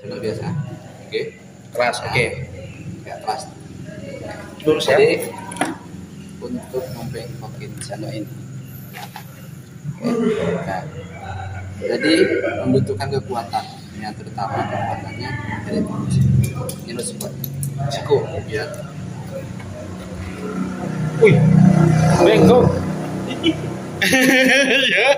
sendok biasa oke Keras, ya. oke. ya keras Lurus ya. jadi untuk membengkokin sendok ini Oke. Nah, jadi membutuhkan kekuatan yang terutama kekuatannya dari minus kuat cukup ya Wih. Bengkok. ya.